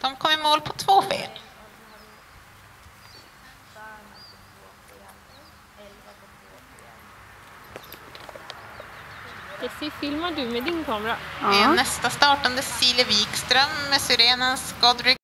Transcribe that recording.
De kom i mål på två fel. Jessie, filmar du med din kamera? Ja. Nästa startande Cecilia Wikström med syrenens Godric